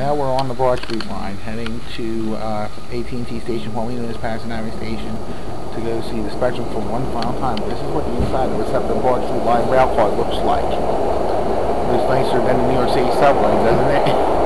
Now we're on the Broad Street line, heading to uh, AT&T Station, while we know is Pattison Avenue Station, to go see the Spectrum for one final time. This is what the inside of the SEPTA Broad Street line rail car looks like. Looks nicer than the New York City subway, doesn't it?